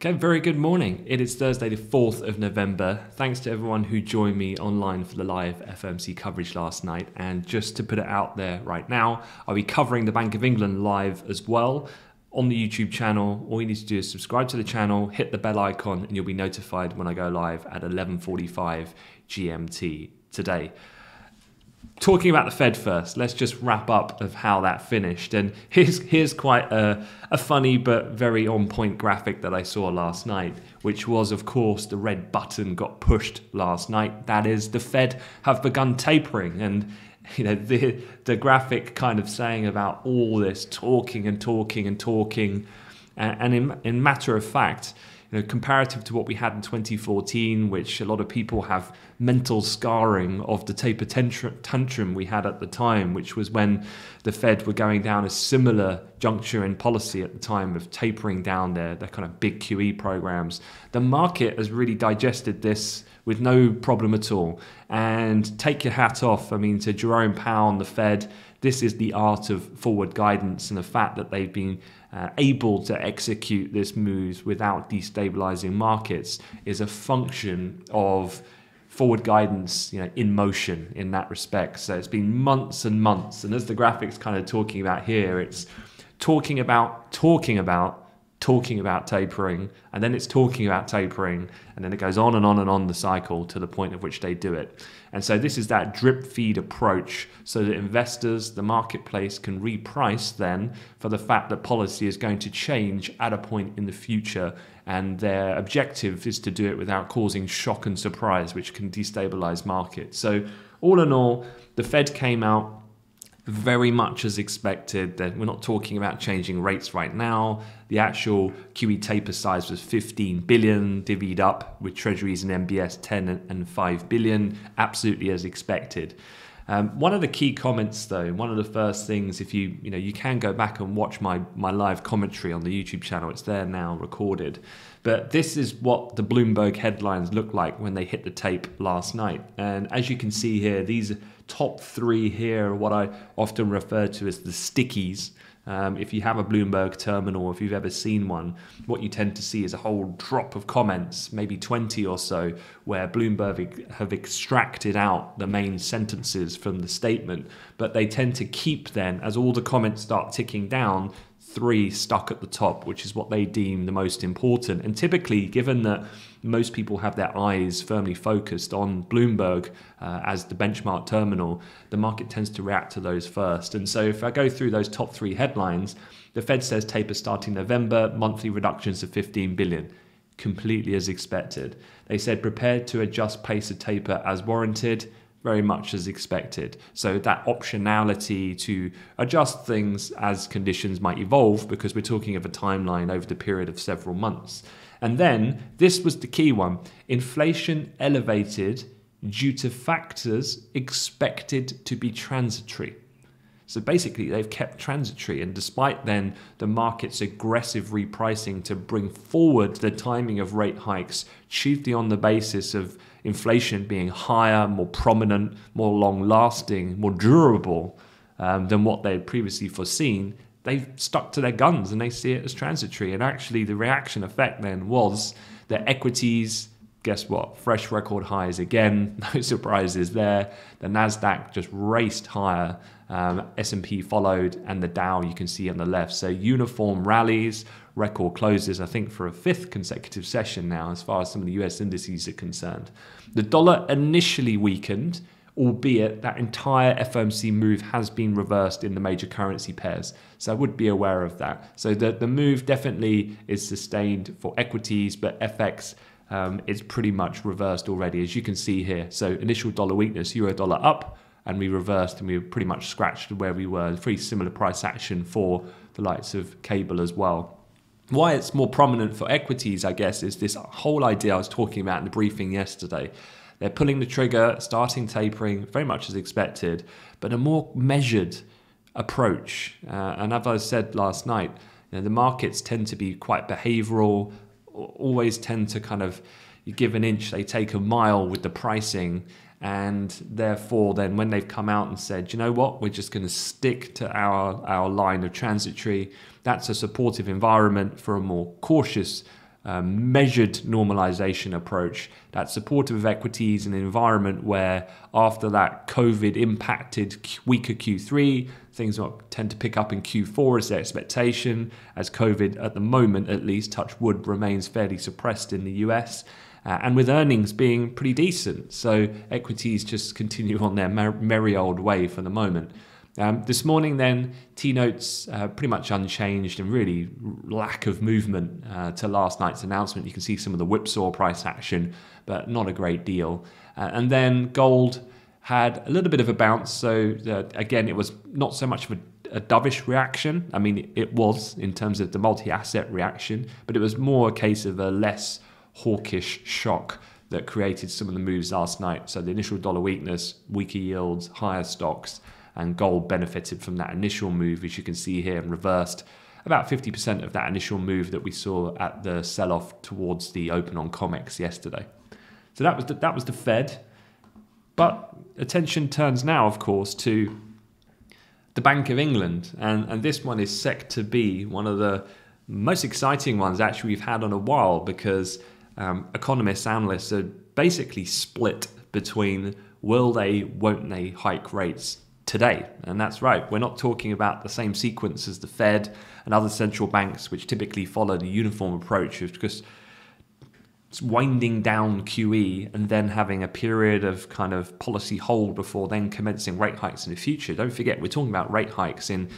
Okay, very good morning. It is Thursday, the 4th of November. Thanks to everyone who joined me online for the live FOMC coverage last night. And just to put it out there right now, I'll be covering the Bank of England live as well on the YouTube channel. All you need to do is subscribe to the channel, hit the bell icon, and you'll be notified when I go live at 11:45 GMT today talking about the Fed first, let's just wrap up of how that finished. And here's here's quite a, a funny but very on point graphic that I saw last night, which was of course the red button got pushed last night. That is the Fed have begun tapering and you know the the graphic kind of saying about all this talking and talking and talking and, in in matter of fact you know, comparative to what we had in 2014, which a lot of people have mental scarring of the taper tantrum we had at the time, which was when the Fed were going down a similar juncture in policy at the time of tapering down their, their kind of big QE programs. The market has really digested this with no problem at all. And take your hat off, I mean, to Jerome Powell and the Fed this is the art of forward guidance and the fact that they've been uh, able to execute this move without destabilizing markets is a function of forward guidance you know in motion in that respect. So it's been months and months and as the graphics kind of talking about here it's talking about talking about talking about tapering, and then it's talking about tapering, and then it goes on and on and on the cycle to the point at which they do it. And so this is that drip feed approach so that investors, the marketplace can reprice then for the fact that policy is going to change at a point in the future. And their objective is to do it without causing shock and surprise, which can destabilize markets. So all in all, the Fed came out very much as expected. That we're not talking about changing rates right now. The actual QE taper size was 15 billion, divvied up with Treasuries and MBS 10 and 5 billion, absolutely as expected. Um, one of the key comments, though, one of the first things, if you you know you can go back and watch my my live commentary on the YouTube channel. It's there now, recorded. But this is what the Bloomberg headlines looked like when they hit the tape last night. And as you can see here, these top three here are what I often refer to as the stickies. Um, if you have a Bloomberg terminal, if you've ever seen one, what you tend to see is a whole drop of comments, maybe 20 or so, where Bloomberg have extracted out the main sentences from the statement. But they tend to keep then, as all the comments start ticking down, three stuck at the top, which is what they deem the most important. And typically, given that most people have their eyes firmly focused on Bloomberg uh, as the benchmark terminal, the market tends to react to those first. And so, if I go through those top three headlines, the Fed says taper starting November, monthly reductions of 15 billion completely as expected. They said prepared to adjust pace of taper as warranted very much as expected. So that optionality to adjust things as conditions might evolve, because we're talking of a timeline over the period of several months. And then this was the key one inflation elevated due to factors expected to be transitory. So basically, they've kept transitory, and despite then the market's aggressive repricing to bring forward the timing of rate hikes, chiefly on the basis of inflation being higher, more prominent, more long lasting, more durable um, than what they had previously foreseen, they've stuck to their guns and they see it as transitory. And actually, the reaction effect then was that equities, guess what? Fresh record highs again. No surprises there. The Nasdaq just raced higher. Um, S&P followed, and the Dow you can see on the left. So uniform rallies, record closes. I think for a fifth consecutive session now, as far as some of the U.S. indices are concerned. The dollar initially weakened albeit that entire FOMC move has been reversed in the major currency pairs. So I would be aware of that. So the, the move definitely is sustained for equities, but FX um, is pretty much reversed already, as you can see here. So initial dollar weakness, euro dollar up, and we reversed and we pretty much scratched where we were. Pretty similar price action for the likes of cable as well. Why it's more prominent for equities, I guess, is this whole idea I was talking about in the briefing yesterday they're pulling the trigger, starting tapering, very much as expected, but a more measured approach. Uh, and as I said last night, you know, the markets tend to be quite behavioral, always tend to kind of give an inch, they take a mile with the pricing. And therefore, then when they've come out and said, you know what, we're just going to stick to our, our line of transitory, that's a supportive environment for a more cautious measured normalization approach that's supportive of equities in an environment where, after that COVID impacted weaker Q3, things tend to pick up in Q4 as the expectation, as COVID at the moment, at least, touch wood, remains fairly suppressed in the US. Uh, and with earnings being pretty decent. So equities just continue on their mer- merry old way for the moment. Um, this morning, then, T notes uh, pretty much unchanged and really lack of movement uh, to last night's announcement. You can see some of the whipsaw price action, but not a great deal. Uh, and then gold had a little bit of a bounce. So, uh, again, it was not so much of a, a dovish reaction. I mean, it was in terms of the multi asset reaction, but it was more a case of a less hawkish shock that created some of the moves last night. So, the initial dollar weakness, weaker yields, higher stocks and gold benefited from that initial move, as you can see here, and reversed about 50% of that initial move that we saw at the sell-off towards the open on COMEX yesterday. So that was the, that was the Fed. But attention turns now, of course, to the Bank of England, and, and this one is set to be one of the most exciting ones actually we've had on a while because um, economists, and analysts are basically split between will they, won't they hike rates today. And that's right, we're not talking about the same sequence as the Fed and other central banks, which typically follow the uniform approach of just winding down QE and then having a period of kind of policy hold before then commencing rate hikes in the future. Don't forget, we're talking about rate hikes in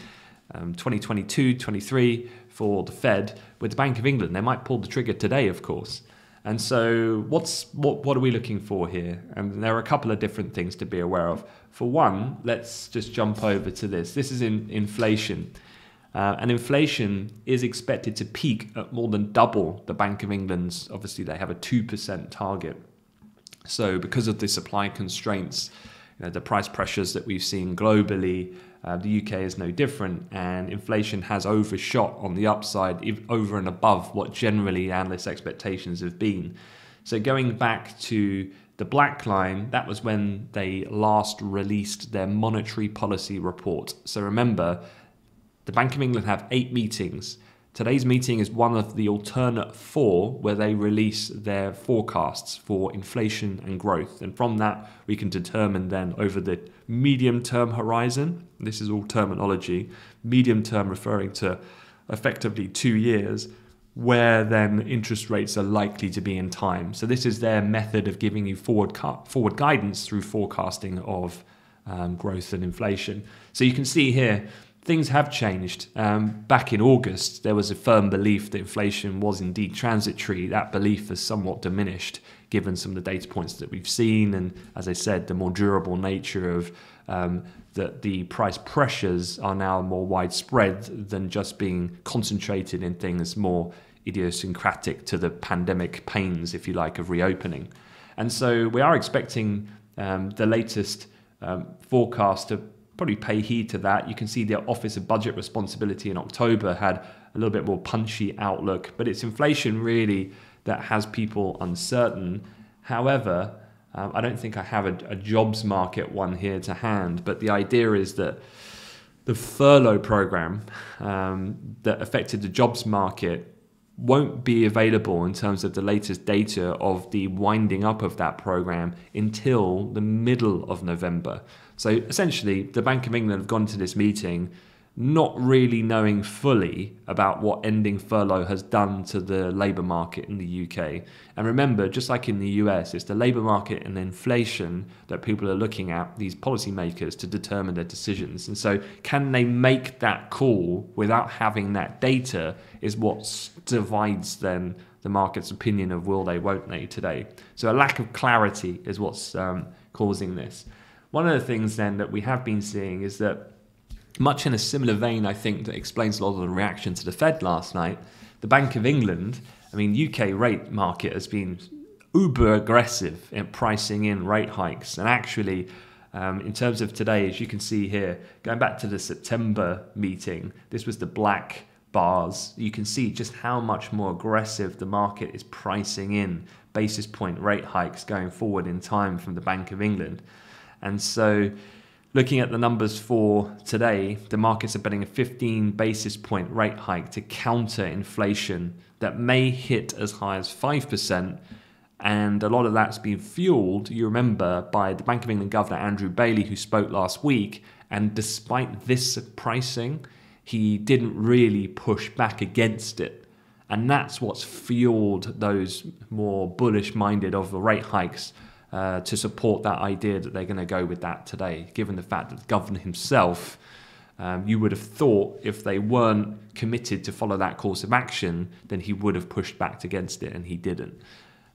um, 2022, 23 for the Fed. With the Bank of England, they might pull the trigger today, of course. And so, what's what? What are we looking for here? And there are a couple of different things to be aware of. For one, let's just jump over to this. This is in inflation. Uh, and inflation is expected to peak at more than double the Bank of England's. Obviously, they have a 2% target. So, because of the supply constraints, you know, the price pressures that we've seen globally, uh, the UK is no different, and inflation has overshot on the upside, over and above what generally analyst expectations have been. So, going back to the black line, that was when they last released their monetary policy report. So remember, the Bank of England have eight meetings. Today's meeting is one of the alternate four where they release their forecasts for inflation and growth. And from that, we can determine then over the medium term horizon, this is all terminology, medium term referring to effectively two years, where then interest rates are likely to be in time. So this is their method of giving you forward forward guidance through forecasting of um, growth and inflation. So you can see here things have changed. Um, back in August, there was a firm belief that inflation was indeed transitory. That belief has somewhat diminished given some of the data points that we've seen, and as I said, the more durable nature of um, that the price pressures are now more widespread than just being concentrated in things more idiosyncratic to the pandemic pains, if you like, of reopening. And so we are expecting um, the latest um, forecast to probably pay heed to that. You can see the Office of Budget Responsibility in October had a little bit more punchy outlook, but it's inflation really that has people uncertain. However, um, I don't think I have a, a, jobs market one here to hand, but the idea is that the furlough program um, that affected the jobs market won't be available in terms of the latest data of the winding up of that program until the middle of November. So essentially, the Bank of England have gone to this meeting not really knowing fully about what ending furlough has done to the labour market in the UK. And remember, just like in the US, it's the labour market and inflation that people are looking at, these policymakers, to determine their decisions. And so, can they make that call without having that data, is what divides then the market's opinion of will they, won't they today. So, a lack of clarity is what's um, causing this. One of the things then that we have been seeing is that much in a similar vein, I think, that explains a lot of the reaction to the Fed last night. The Bank of England, I mean, UK rate market has been uber aggressive in pricing in rate hikes. And actually, um, in terms of today, as you can see here, going back to the September meeting, this was the black bars. You can see just how much more aggressive the market is pricing in basis point rate hikes going forward in time from the Bank of England. And so Looking at the numbers for today, the markets are betting a 15 basis point rate hike to counter inflation that may hit as high as 5%. And a lot of that's been fueled, you remember, by the Bank of England Governor Andrew Bailey, who spoke last week. And despite this pricing, he didn't really push back against it. And that's what's fueled those more bullish minded of the rate hikes uh, to support that idea that they're going to go with that today, given the fact that the governor himself, um, you would have thought if they weren't committed to follow that course of action, then he would have pushed back against it, and he didn't.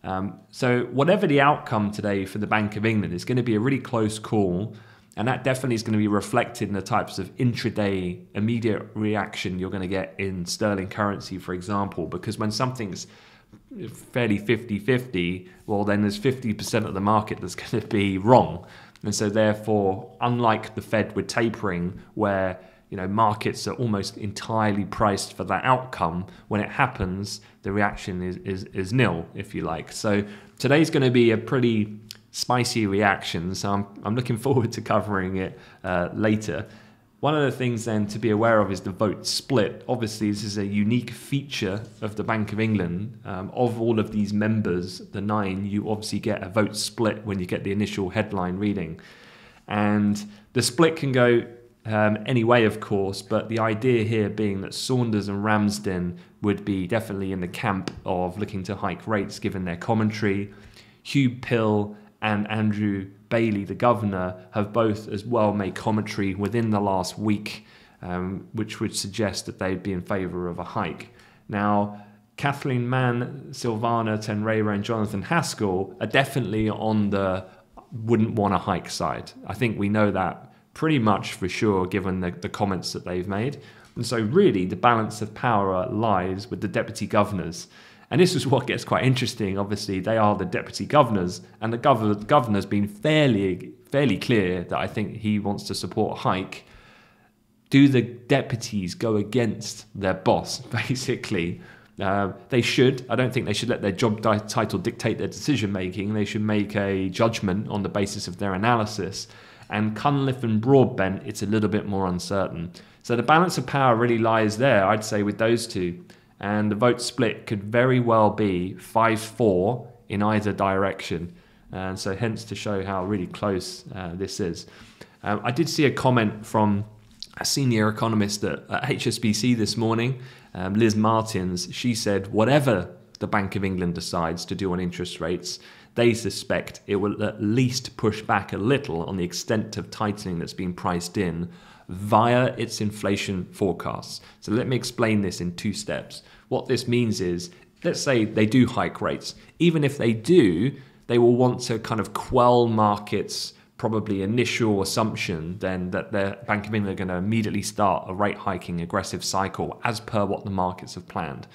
Um, so, whatever the outcome today for the Bank of England, it's going to be a really close call. And that definitely is going to be reflected in the types of intraday immediate reaction you're going to get in sterling currency, for example, because when something's fairly 50 50, well, then there's 50% of the market that's going to be wrong. And so, therefore, unlike the Fed with tapering, where you know markets are almost entirely priced for that outcome, when it happens, the reaction is, is, is nil, if you like. So, today's going to be a pretty spicy reaction. So, I'm, I'm looking forward to covering it uh, later. One of the things then to be aware of is the vote split. Obviously, this is a unique feature of the Bank of England. Um, of all of these members, the nine, you obviously get a vote split when you get the initial headline reading. And the split can go um, any way, of course, but the idea here being that Saunders and Ramsden would be definitely in the camp of looking to hike rates given their commentary. Huw Pill and Andrew Bailey, the governor, have both as well made commentary within the last week, um, which would suggest that they'd be in favour of a hike. Now, Catherine Mann, Silvana Tenreyro, and Jonathan Haskel are definitely on the wouldn't want a hike side. I think we know that pretty much for sure, given the, the comments that they've made. And so, really, the balance of power lies with the deputy governors. And this is what gets quite interesting. Obviously, they are the deputy governors, and the governor, governor's been fairly fairly clear that I think he wants to support hike. Do the deputies go against their boss? Basically, uh, they should. I don't think they should let their job di- title dictate their decision making. They should make a judgment on the basis of their analysis. And Cunliffe and Broadbent, it's a little bit more uncertain. So the balance of power really lies there, I'd say, with those two and the vote split could very well be 5 4 in either direction. And so, hence, to show how really close uh, this is. Um, I did see a comment from a senior economist at, at HSBC this morning, um, Liz Martins. She said, whatever the Bank of England decides to do on interest rates, they suspect it will at least push back a little on the extent of tightening that's been priced in via its inflation forecasts. So let me explain this in two steps. What this means is, let's say they do hike rates. Even if they do, they will want to kind of quell markets probably initial assumption then that the Bank of England are going to immediately start a rate hiking aggressive cycle as per what the markets have planned.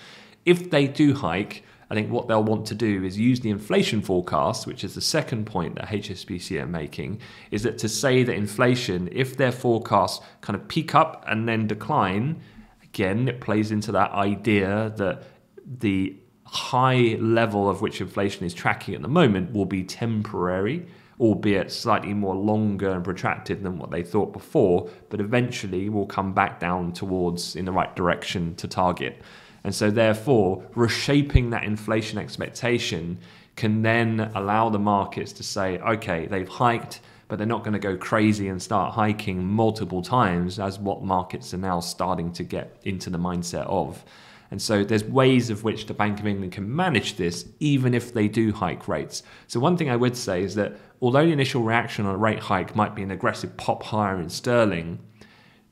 If they do hike, I think what they'll want to do is use the inflation forecast, which is the second point that HSBC are making, is that to say that inflation, if their forecasts kind of peak up and then decline, again, it plays into that idea that the high level of which inflation is tracking at the moment will be temporary, albeit slightly more longer and protracted than what they thought before, but eventually will come back down towards in the right direction to target. And so, therefore, reshaping that inflation expectation can then allow the markets to say, okay, they've hiked, but they're not going to go crazy and start hiking multiple times, as what markets are now starting to get into the mindset of. And so there's ways of which the Bank of England can manage this, even if they do hike rates. So one thing I would say is that although the initial reaction on a rate hike might be an aggressive pop higher in sterling,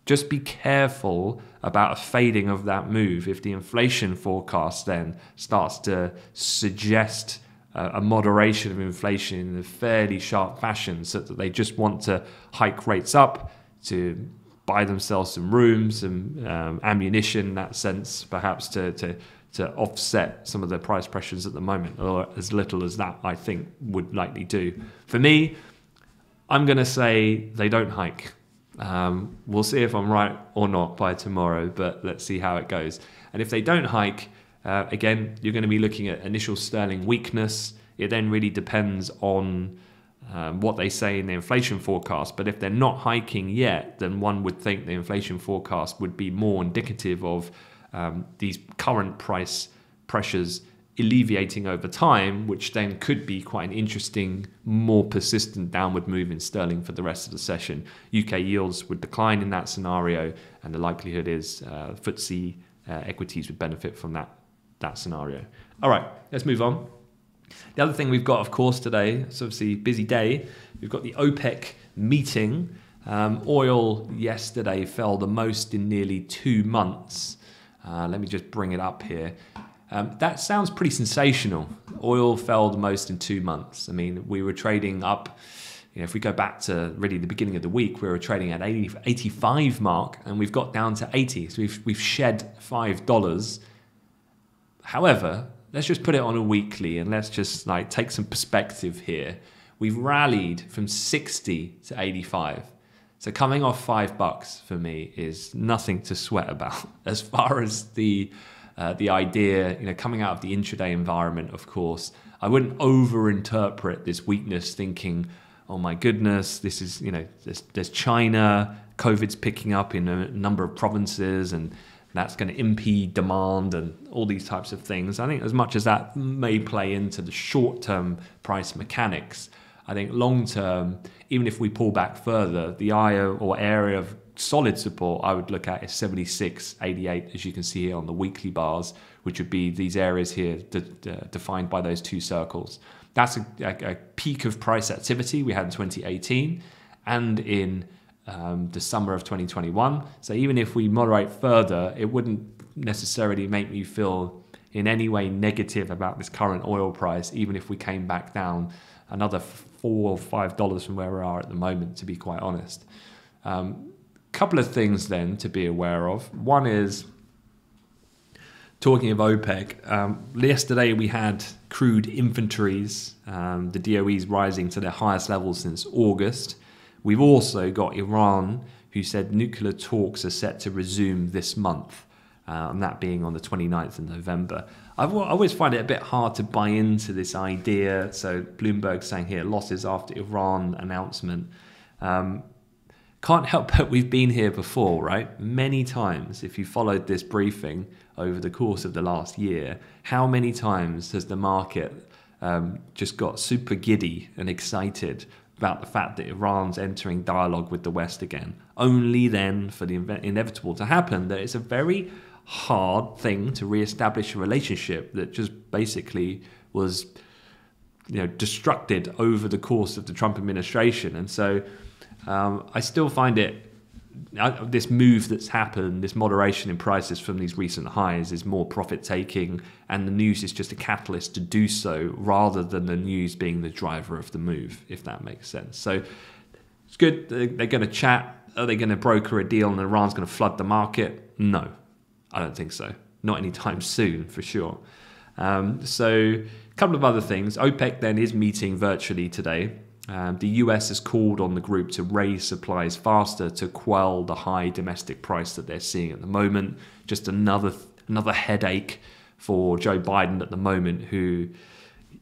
just be careful about a fading of that move if the inflation forecast then starts to suggest a moderation of inflation in a fairly sharp fashion so that they just want to hike rates up to buy themselves some room, some um, ammunition in that sense, perhaps to, to, to offset some of the price pressures at the moment, or as little as that I think would likely do. For me, I'm going to say they don't hike. Um, we'll see if I'm right or not by tomorrow, but let's see how it goes. And if they don't hike, uh, again, you're going to be looking at initial sterling weakness. It then really depends on um, what they say in the inflation forecast. But if they're not hiking yet, then one would think the inflation forecast would be more indicative of um, these current price pressures alleviating over time, which then could be quite an interesting, more persistent downward move in sterling for the rest of the session. UK yields would decline in that scenario, and the likelihood is uh, FTSE uh, equities would benefit from that that scenario. All right, let's move on. The other thing we've got, of course, today, it's obviously busy day. We've got the OPEC meeting. Um, oil yesterday fell the most in nearly two months. Uh, let me just bring it up here. Um, that sounds pretty sensational. Oil fell the most in two months. I mean, we were trading up. You know, if we go back to really the beginning of the week, we were trading at 80, 85 mark, and we've got down to 80. So we've we've shed five dollars. However, let's just put it on a weekly, and let's just like take some perspective here. We've rallied from 60 to 85. So coming off five bucks for me is nothing to sweat about. As far as the uh, the idea, you know, coming out of the intraday environment, of course, I wouldn't overinterpret this weakness thinking, oh my goodness, this is, you know, there's, there's China, COVID's picking up in a number of provinces and that's going to impede demand and all these types of things. I think as much as that may play into the short term price mechanics, I think long term, even if we pull back further, the eye or area of solid support I would look at is 76, 88, as you can see here on the weekly bars, which would be these areas here de- de- defined by those two circles. That's a, a, a, peak of price activity we had in 2018 and in um, the summer of 2021. So even if we moderate further, it wouldn't necessarily make me feel in any way negative about this current oil price, even if we came back down another four or five dollars from where we are at the moment, to be quite honest. Um, couple of things then to be aware of. One is talking of OPEC. Um, yesterday we had crude inventories, um, the DOE's rising to their highest level since August. We've also got Iran, who said nuclear talks are set to resume this month, uh, and that being on the 29th of November. I've, I always find it a bit hard to buy into this idea. So Bloomberg saying here losses after Iran announcement. Um, can't help but we've been here before, right? Many times, if you followed this briefing over the course of the last year, how many times has the market um, just got super giddy and excited about the fact that Iran's entering dialogue with the West again, only then for the inevitable to happen that it's a very hard thing to re-establish a relationship that just basically was you know destructed over the course of the Trump administration and so um, I still find it uh, this move that's happened, this moderation in prices from these recent highs, is more profit taking, and the news is just a catalyst to do so rather than the news being the driver of the move, if that makes sense. So it's good. They're going to chat. Are they going to broker a deal and Iran's going to flood the market? No, I don't think so. Not anytime soon, for sure. Um, so, a couple of other things. OPEC then is meeting virtually today. Um, the US has called on the group to raise supplies faster to quell the high domestic price that they're seeing at the moment. Just another another headache for Joe Biden at the moment, who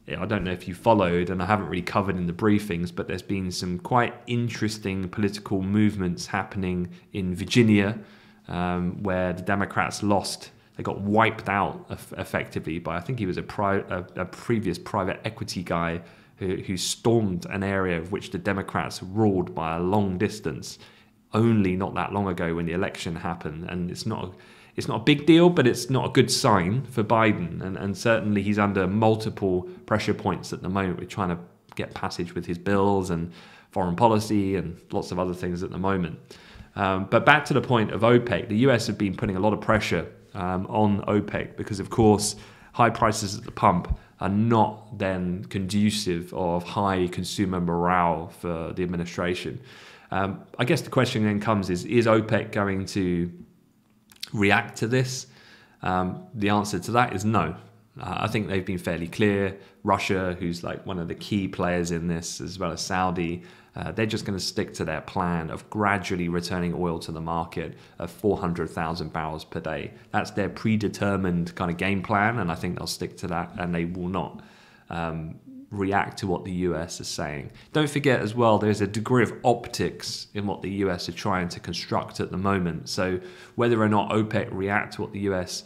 I don't know if you followed, and I haven't really covered in the briefings, but there's been some quite interesting political movements happening in Virginia, um, where the Democrats lost. They got wiped out effectively by I think he was a, pri- a, a previous private equity guy who, who stormed an area of which the Democrats ruled by a long distance only not that long ago when the election happened. And it's not. It's not a big deal, but it's not a good sign for Biden. And, and certainly he's under multiple pressure points at the moment. We're trying to get passage with his bills and foreign policy and lots of other things at the moment. Um, but back to the point of OPEC, the US have been putting a lot of pressure um, on OPEC because, of course, high prices at the pump are not then conducive of high consumer morale for the administration. Um, I guess the question then comes is is OPEC going to react to this? Um, the answer to that is no. Uh, I think they've been fairly clear. Russia, who's like one of the key players in this, as well as Saudi, uh, they're just going to stick to their plan of gradually returning oil to the market of 400,000 barrels per day. That's their predetermined kind of game plan, and I think they'll stick to that, and they will not um, react to what the US is saying. Don't forget as well, there's a degree of optics in what the US are trying to construct at the moment. So whether or not OPEC react to what the US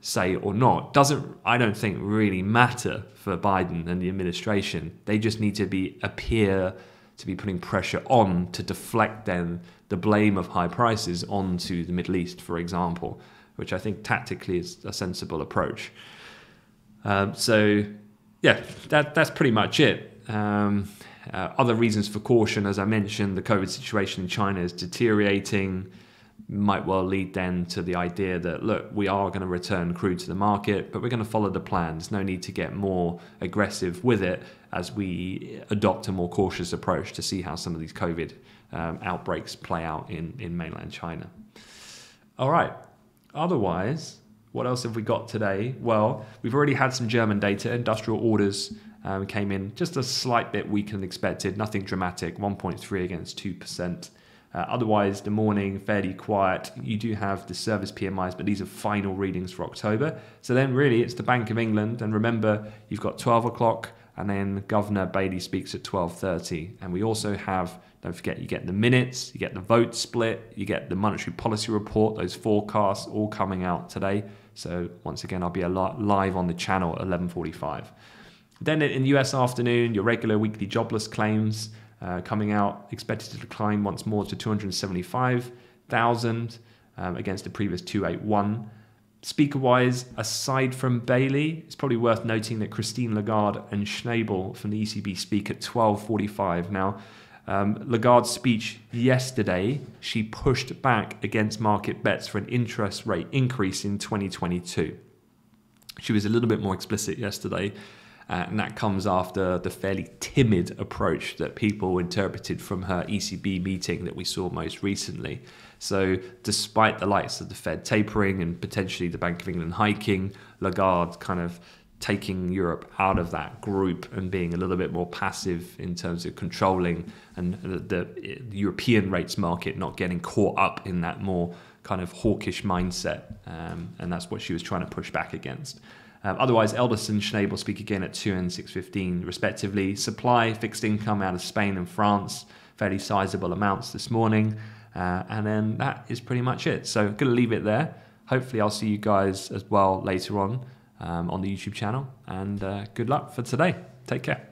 say or not doesn't I don't think really matter for Biden and the administration. They just need to be appear to be putting pressure on to deflect then the blame of high prices onto the Middle East, for example, which I think tactically is a sensible approach. Um, so yeah, that that's pretty much it. Um, uh, other reasons for caution, as I mentioned, the COVID situation in China is deteriorating. Might well lead then to the idea that look, we are going to return crude to the market, but we're going to follow the plan. There's no need to get more aggressive with it as we adopt a more cautious approach to see how some of these COVID um, outbreaks play out in, in mainland China. All right. Otherwise, what else have we got today? Well, we've already had some German data. Industrial orders um, came in just a slight bit weaker than expected, nothing dramatic, 1.3 against 2%. Uh, otherwise, the morning fairly quiet. You do have the service PMIs, but these are final readings for October. So then, really, it's the Bank of England, and remember, you've got 12 o'clock, and then Governor Bailey speaks at 12:30, and we also have don't forget, you get the minutes, you get the vote split, you get the monetary policy report, those forecasts all coming out today. So once again, I'll be live on the channel at 11:45. Then in the US afternoon, your regular weekly jobless claims uh, coming out, expected to decline once more to 275,000 um, against the previous 281. Speaker wise, aside from Bailey, it's probably worth noting that Christine Lagarde and Schnabel from the ECB speak at 12:45. Now, um, Lagarde's speech yesterday, she pushed back against market bets for an interest rate increase in 2022. She was a little bit more explicit yesterday, uh, and that comes after the fairly timid approach that people interpreted from her ECB meeting that we saw most recently. So, despite the likes of the Fed tapering and potentially the Bank of England hiking, Lagarde kind of taking Europe out of that group and being a little bit more passive in terms of controlling and the, the, European rates market not getting caught up in that more kind of hawkish mindset. Um, and that's what she was trying to push back against. Um, otherwise, Elderson and Schnabel speak again at 2 and 6.15 respectively. Supply, fixed income out of Spain and France, fairly sizable amounts this morning. Uh, and then that is pretty much it. So I'm going to leave it there. Hopefully I'll see you guys as well later on um, on the YouTube channel. And uh, good luck for today. Take care.